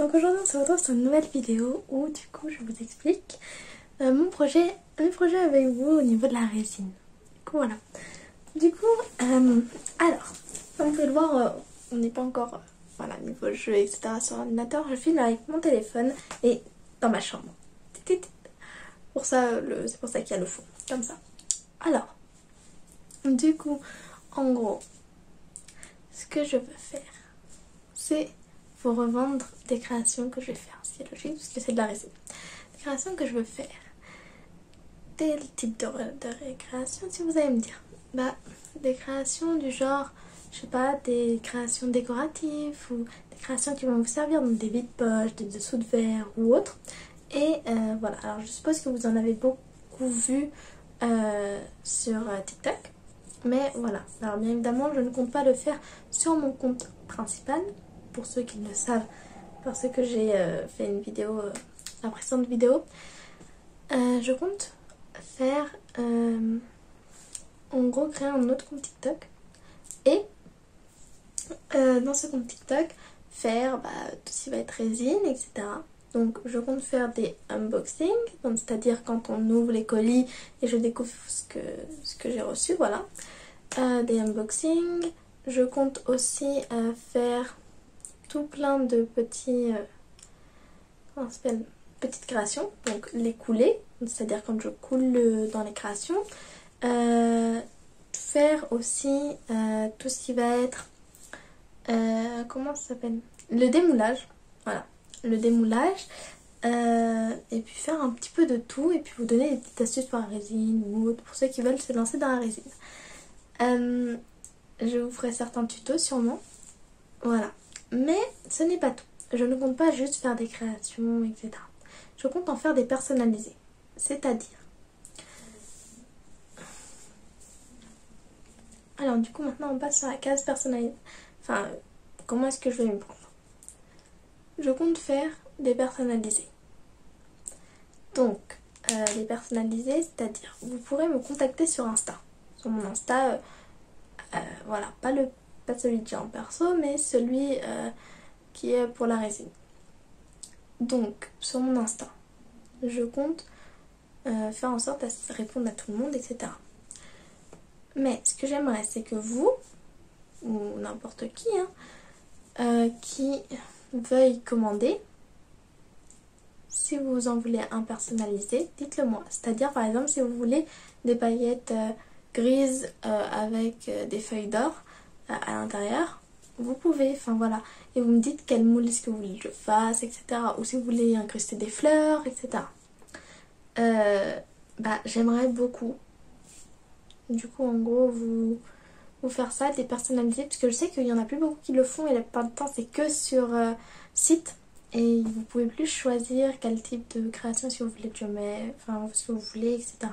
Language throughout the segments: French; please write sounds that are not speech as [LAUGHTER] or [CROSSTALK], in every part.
donc aujourd'hui on se retrouve sur une nouvelle vidéo où du coup je vous explique euh, mon projet, mes projets avec vous au niveau de la résine. Du coup voilà. Du coup, euh, alors, comme vous pouvez le voir, euh, on n'est pas encore voilà, niveau jeu, etc. sur l'ordinateur. Je filme avec mon téléphone et dans ma chambre. Pour ça, c'est pour ça qu'il y a le fond, comme ça. Alors, du coup, en gros, ce que je veux faire, c'est vous revendre des créations que je vais faire. C'est logique parce que c'est de la résine. Des créations que je veux faire. Quel type de, de si vous allez me dire Bah, des créations du genre, je sais pas, des créations décoratives ou des créations qui vont vous servir dans des vides poches, des dessous de verre ou autre. Et euh, voilà, alors je suppose que vous en avez beaucoup vu euh, sur euh, TikTok. Mais voilà, alors bien évidemment, je ne compte pas le faire sur mon compte principal pour ceux qui le savent, parce que j'ai euh, fait une vidéo, euh, la précédente vidéo, euh, je compte faire, en gros, créer un autre compte TikTok et dans ce compte TikTok, faire bah, tout ce qui va être résine, etc. Donc je compte faire des unboxings, c'est-à-dire quand on ouvre les colis et je découvre ce que, ce que j'ai reçu, voilà. des unboxings. Je compte aussi faire tout plein de petits euh, petites créations donc les couler c'est à dire quand je coule dans les créations euh, faire aussi euh, tout ce qui va être comment ça s'appelle le démoulage voilà le démoulage et puis faire un petit peu de tout et puis vous donner des petites astuces pour la résine ou pour ceux qui veulent se lancer dans la résine. Je vous ferai certains tutos sûrement voilà mais ce n'est pas tout. Je ne compte pas juste faire des créations, etc. Je compte en faire des personnalisées. C'est-à-dire... Alors du coup maintenant on passe sur la case personnalisée. Enfin, comment est-ce que je vais me prendre? Je compte faire des personnalisés. Donc, euh, les personnalisés, c'est-à-dire, vous pourrez me contacter sur Insta. Sur mon Insta, euh, euh, voilà, pas le pas celui de en perso, mais celui euh, qui est pour la résine. Donc, sur mon Insta, je compte euh, faire en sorte à répondre à tout le monde, etc. Mais ce que j'aimerais, c'est que vous, ou n'importe qui, hein, euh, qui veuille commander, si vous en voulez un personnalisé, dites-le moi. C'est-à-dire, par exemple, si vous voulez des paillettes grises avec des feuilles d'or, à, l'intérieur, vous pouvez, enfin voilà. Et vous me dites quel moule est-ce que vous voulez que je fasse, etc. Ou si vous voulez incruster des fleurs, etc. Euh, bah, j'aimerais beaucoup. Du coup, en gros, vous, vous faire ça, des personnalisés, parce que je sais qu'il y en a plus beaucoup qui le font et la plupart du temps, c'est que sur euh, site. Et vous pouvez plus choisir quel type de création, si vous voulez que je mets, enfin, ce que vous voulez, etc.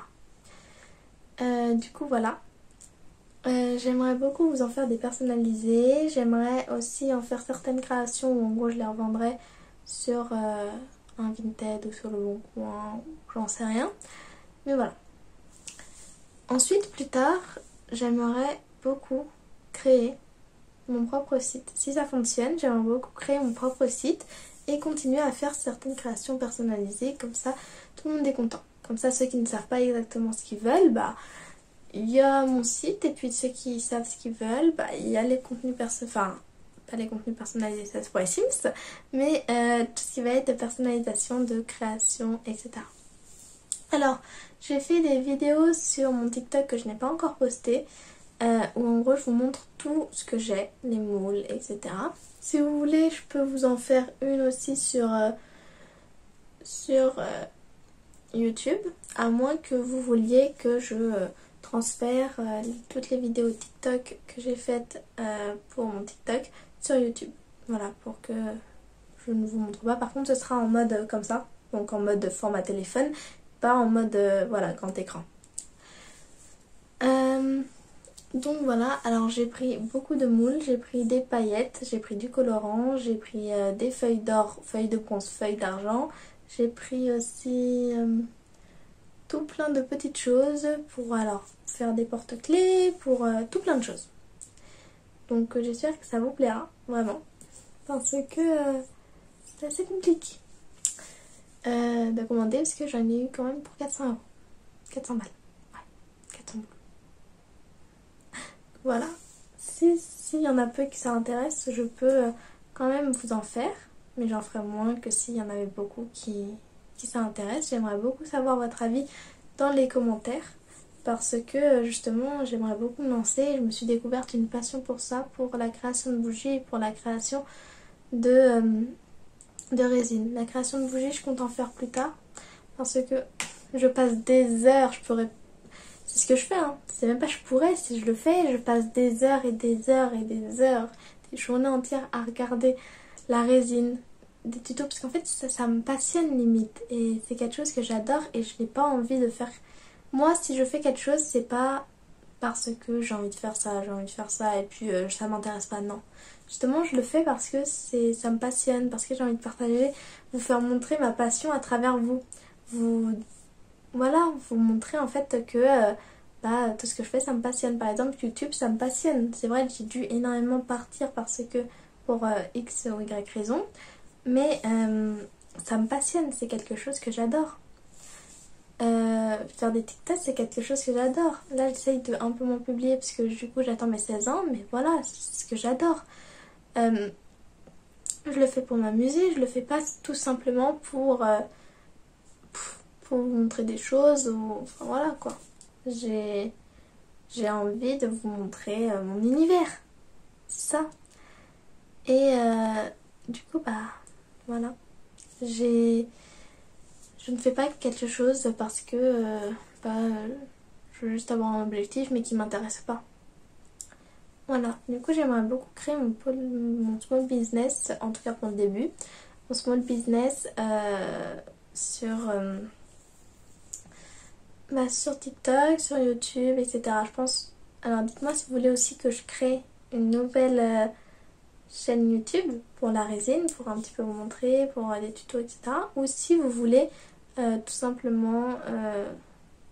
Euh, du coup, voilà. Euh, j'aimerais beaucoup vous en faire des personnalisés. J'aimerais aussi en faire certaines créations où en gros je les revendrai sur euh, un Vinted ou sur le Bon Coin, j'en sais rien. Mais voilà. Ensuite, plus tard, j'aimerais beaucoup créer mon propre site. Si ça fonctionne, j'aimerais beaucoup créer mon propre site et continuer à faire certaines créations personnalisées. Comme ça, tout le monde est content. Comme ça, ceux qui ne savent pas exactement ce qu'ils veulent, bah il y a mon site et puis ceux qui savent ce qu'ils veulent, bah, il y a les contenus personnalisés, enfin pas les contenus personnalisés, ça les Sims, mais euh, tout ce qui va être de personnalisation, de création, etc. Alors, j'ai fait des vidéos sur mon TikTok que je n'ai pas encore posté, euh, où en gros je vous montre tout ce que j'ai, les moules, etc. Si vous voulez, je peux vous en faire une aussi sur, euh, sur YouTube, à moins que vous vouliez que je transfère euh, toutes les vidéos TikTok que j'ai faites euh, pour mon TikTok sur YouTube. Voilà, pour que je ne vous montre pas. Par contre, ce sera en mode euh, comme ça, donc en mode format téléphone, pas en mode voilà grand écran. donc voilà, alors j'ai pris beaucoup de moules, j'ai pris des paillettes, j'ai pris du colorant, j'ai pris des feuilles d'or, feuilles de bronze, feuilles d'argent, j'ai pris aussi tout plein de petites choses pour alors faire des porte-clés, pour euh, tout plein de choses. Donc euh, j'espère que ça vous plaira, vraiment. Parce que euh, c'est assez compliqué de commander parce que j'en ai eu quand même pour 400 euros. 400 balles. Ouais, 400 balles. [LAUGHS] Voilà. S'il y en a peu qui ça intéresse, je peux quand même vous en faire. Mais j'en ferai moins que s'il y en avait beaucoup qui, qui ça intéresse. J'aimerais beaucoup savoir votre avis dans les commentaires. Parce que justement, j'aimerais beaucoup me lancer. Je me suis découverte une passion pour ça, pour la création de bougies pour la création de, euh, de résine. La création de bougies, je compte en faire plus tard. Parce que je passe des heures, je pourrais... C'est ce que je fais, hein. C'est même pas je pourrais, si je le fais, je passe des heures et des heures et des heures, des journées entières à regarder la résine, des tutos, parce qu'en fait ça, me passionne limite. Et c'est quelque chose que j'adore et je n'ai pas envie de faire... Moi, si je fais quelque chose, c'est pas parce que j'ai envie de faire ça, j'ai envie de faire ça et puis euh, ça m'intéresse pas, non. Justement, je le fais parce que c'est ça me passionne, parce que j'ai envie de partager, vous faire montrer ma passion à travers vous. Vous voilà, vous montrer en fait que euh, bah, tout ce que je fais ça me passionne. Par exemple, YouTube ça me passionne. C'est vrai j'ai dû énormément partir parce que pour euh, X ou Y raison, mais euh, ça me passionne, c'est quelque chose que j'adore. faire des TikTok c'est quelque chose que j'adore. Là j'essaye de un peu m'en publier parce que du coup j'attends mes 16 ans, mais voilà, c'est ce que j'adore. je le fais pour m'amuser, je le fais pas tout simplement pour pour vous montrer des choses ou enfin voilà quoi. J'ai j'ai envie de vous montrer euh, mon univers. C'est ça. Et euh, du coup bah voilà. J'ai je ne fais pas quelque chose parce que euh, bah, je veux juste avoir un objectif mais qui m'intéresse pas. Voilà, du coup j'aimerais beaucoup créer mon, small business, en tout cas pour le début, mon small business sur, bah, sur TikTok, sur YouTube, etc. Je pense. Alors dites-moi si vous voulez aussi que je crée une nouvelle euh, chaîne YouTube pour la résine, pour un petit peu vous montrer, pour des tutos, etc. Ou si vous voulez euh, tout simplement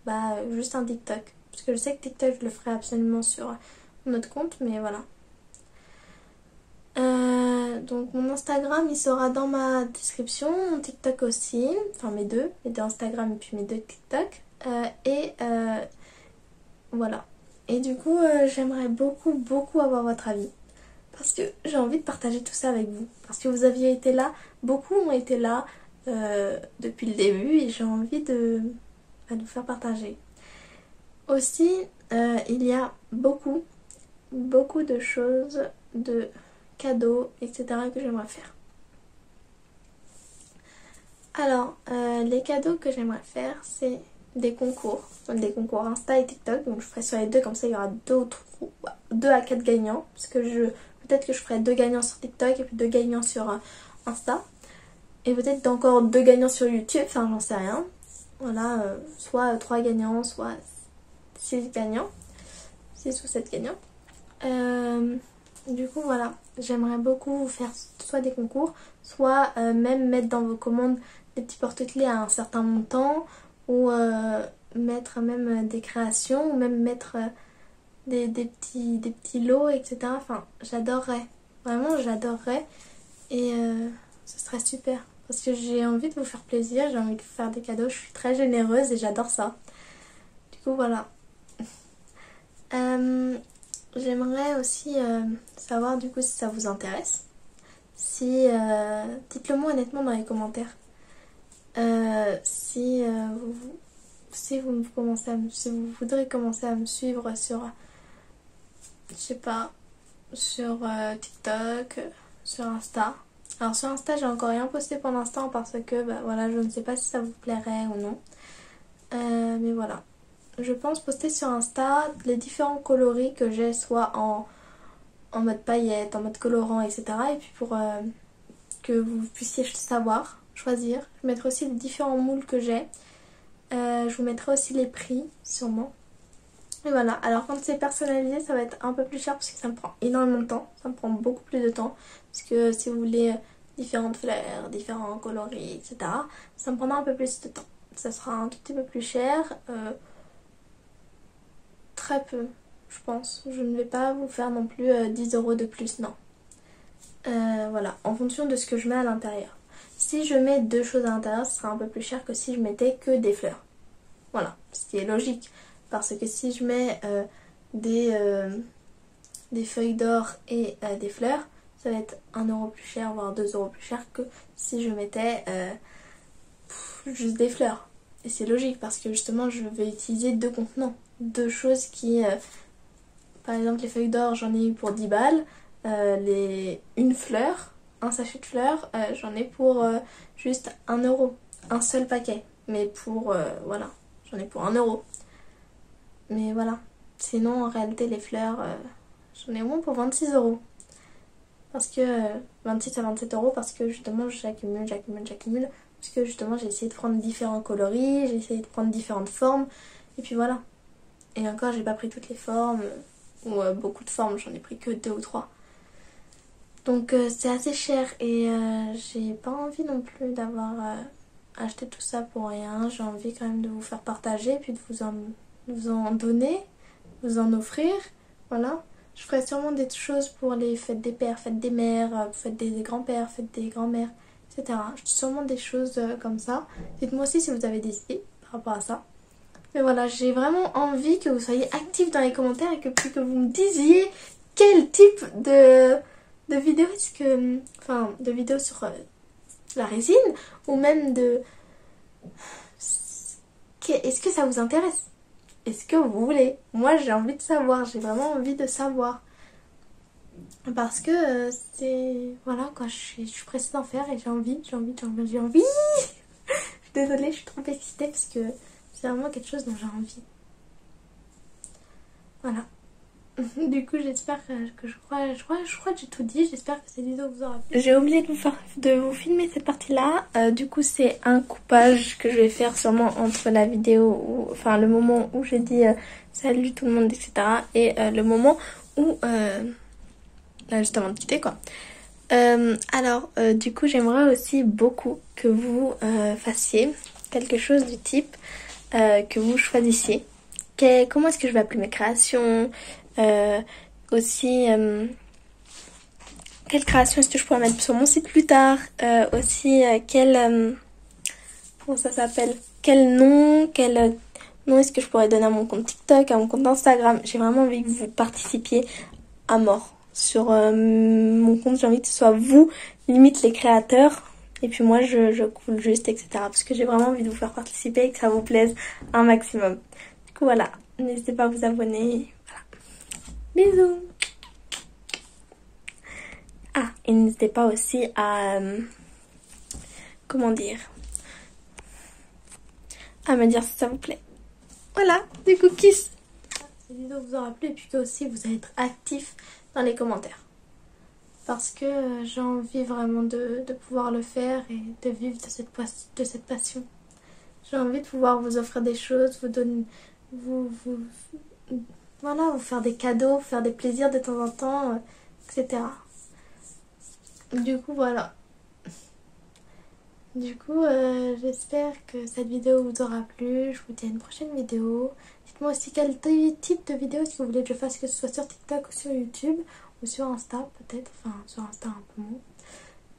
bah, juste un TikTok. Parce que je sais que TikTok je le ferai absolument sur notre compte, mais voilà. Euh, donc mon Instagram il sera dans ma description, mon TikTok aussi, enfin mes deux, mes deux Instagram et puis mes deux TikTok. Euh, et euh, voilà. Et du coup, euh, j'aimerais beaucoup, beaucoup avoir votre avis. Parce que j'ai envie de partager tout ça avec vous. Parce que vous aviez été là, beaucoup ont été là depuis le début et j'ai envie de, bah, de vous faire partager. Aussi, il y a beaucoup, beaucoup de choses, de cadeaux, etc. que j'aimerais faire. Alors, les cadeaux que j'aimerais faire, c'est des concours, des concours Insta et TikTok. Donc je ferai sur les deux, comme ça il y aura deux, deux à quatre gagnants. Parce que je peut-être que je ferai deux gagnants sur TikTok et puis deux gagnants sur euh, Insta. Et peut-être encore deux gagnants sur YouTube, enfin j'en sais rien. Voilà, euh, soit trois gagnants, soit six gagnants. Six ou sept gagnants. Euh, du coup voilà, j'aimerais beaucoup vous faire soit des concours, soit même mettre dans vos commandes des petits porte-clés à un certain montant ou euh, mettre même des créations ou même mettre euh, des, petits, lots, etc. Enfin, j'adorerais. Vraiment, j'adorerais. Et euh, ce serait super. Parce que j'ai envie de vous faire plaisir, j'ai envie de vous faire des cadeaux. Je suis très généreuse et j'adore ça. Du coup, voilà. [LAUGHS] J'aimerais aussi savoir du coup si ça vous intéresse. Si, dites-le moi honnêtement dans les commentaires. Euh, si, euh, vous, si, vous commencez si vous voudrez commencer à me suivre sur, je sais pas, sur euh, TikTok, sur Insta. Alors sur Insta, j'ai encore rien posté pour l'instant parce que bah, voilà, je ne sais pas si ça vous plairait ou non. mais voilà. Je pense poster sur Insta les différents coloris que j'ai, soit en, en mode paillette, en mode colorant, etc. Et puis pour que vous puissiez savoir choisir. Je mettrai aussi les différents moules que j'ai. Euh, je vous mettrai aussi les prix, sûrement. Et voilà, alors quand c'est personnalisé, ça va être un peu plus cher parce que ça me prend énormément de temps. Ça me prend beaucoup plus de temps. Parce que si vous voulez euh, différentes fleurs, différents coloris, etc., ça me prendra un peu plus de temps. Ça sera un tout petit peu plus cher. Euh, très peu, je pense. Je ne vais pas vous faire non plus 10 euros de plus, non. voilà, en fonction de ce que je mets à l'intérieur. Si je mets deux choses à l'intérieur, ce sera un peu plus cher que si je mettais que des fleurs. Voilà, ce qui est logique. Parce que si je mets euh, des, euh, des feuilles d'or et euh, des fleurs, ça va être 1 euro plus cher, voire 2 euros plus cher que si je mettais juste des fleurs. Et c'est logique parce que justement je vais utiliser deux contenants. Deux choses qui... par exemple les feuilles d'or j'en ai eu pour 10 balles. les, une fleur, un sachet de fleurs, j'en ai pour juste 1 euro. Un seul paquet. Mais pour... voilà j'en ai pour 1 euro. Mais voilà. Sinon, en réalité, les fleurs, euh, j'en ai au moins pour 26 euros. Parce que 26 euh, à 27 euros, parce que justement, j'accumule, j'accumule, j'accumule. Parce que justement, j'ai essayé de prendre différents coloris, j'ai essayé de prendre différentes formes. Et puis voilà. Et encore, j'ai pas pris toutes les formes, ou euh, beaucoup de formes, j'en ai pris que deux ou trois. Donc c'est assez cher et j'ai pas envie non plus d'avoir acheter tout ça pour rien. J'ai envie quand même de vous faire partager, puis de vous en, vous en donner, vous en offrir. Voilà. Je ferai sûrement des choses pour les fêtes des pères, fêtes des mères, euh, fêtes des grands-pères, fêtes des grands-mères, etc. Sûrement des choses euh, comme ça. Dites-moi aussi si vous avez des idées par rapport à ça. Mais voilà, j'ai vraiment envie que vous soyez actifs dans les commentaires et que, que vous me disiez quel type de, de vidéo est-ce que... Enfin, de vidéos sur euh, la résine ou même de... Est-ce que ça vous intéresse? Est-ce que vous voulez? Moi j'ai envie de savoir, j'ai vraiment envie de savoir. Parce que euh, c'est... Voilà quoi, je suis, pressée d'en faire et j'ai envie, j'ai envie, j'ai envie, j'ai envie. [LAUGHS] désolée, je suis trop excitée parce que c'est vraiment quelque chose dont j'ai envie. Voilà. [LAUGHS] du coup, j'espère que, je crois, je crois, je crois que j'ai tout dit. J'espère que cette vidéo vous aura plu. J'ai oublié de vous, filmer cette partie-là. Euh, du coup, c'est un coupage que je vais faire sûrement entre la vidéo, enfin le moment où j'ai dit euh, salut tout le monde, etc. Et euh, le moment où, là juste de quitter quoi. alors, du coup, j'aimerais aussi beaucoup que vous fassiez quelque chose du type que vous choisissiez. comment est-ce que je vais appeler mes créations? Aussi, euh, quelle création est-ce que je pourrais mettre sur mon site plus tard euh, Aussi, quel... comment ça s'appelle? Quel nom Quel nom est-ce que je pourrais donner à mon compte TikTok, à mon compte Instagram? J'ai vraiment envie que vous participiez à mort sur mon compte. J'ai envie que ce soit vous, limite les créateurs. Et puis moi, je, je coule juste, etc. Parce que j'ai vraiment envie de vous faire participer et que ça vous plaise un maximum. Du coup, voilà. N'hésitez pas à vous abonner. Bisous Ah, et n'hésitez pas aussi à... Euh, comment dire? À me dire si ça vous plaît. Voilà, des cookies Cette vidéo vous aura plu et puis que aussi vous allez être actif dans les commentaires. Parce que euh, j'ai envie vraiment de, pouvoir le faire et de vivre de cette, passion. J'ai envie de pouvoir vous offrir des choses, vous donner... vous, vous voilà, vous faire des cadeaux, faire des plaisirs de temps en temps, euh, etc. Du coup, voilà. Du coup, euh, j'espère que cette vidéo vous aura plu. Je vous dis à une prochaine vidéo. Dites-moi aussi quel type de vidéo que vous voulez que je fasse, que ce soit sur TikTok ou sur YouTube ou sur Insta peut-être. Enfin, sur Insta un peu moins.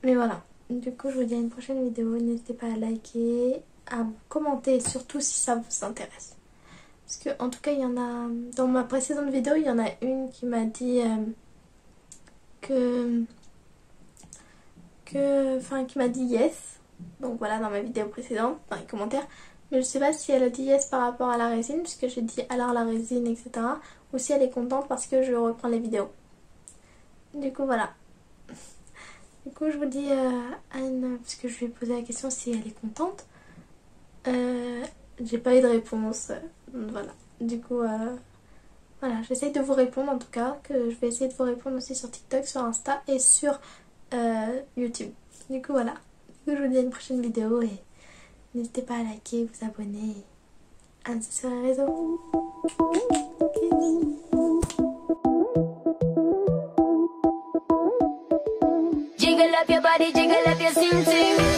Mais voilà. Du coup, je vous dis à une prochaine vidéo. N'hésitez pas à liker, à commenter, surtout si ça vous intéresse. Parce que en tout cas, il y en a... Dans ma précédente vidéo, il y en a une qui m'a dit euh, que... que... Enfin, qui m'a dit yes. Donc voilà, dans ma vidéo précédente, dans les commentaires. Mais je sais pas si elle a dit yes par rapport à la résine, puisque j'ai dit alors la résine, etc. Ou si elle est contente parce que je reprends les vidéos. Du coup, voilà. Du coup, je vous dis euh, Anne, parce que je lui ai posé la question si elle est contente. Euh, j'ai pas eu de réponse. Voilà. Du coup, euh, voilà, j'essaye de vous répondre en tout cas. Que je vais essayer de vous répondre aussi sur TikTok, sur Insta et sur euh, YouTube. Du coup, voilà. je vous dis à une prochaine vidéo et n'hésitez pas à liker, vous abonner à sur les réseaux. Jiggle up your body, jiggle up your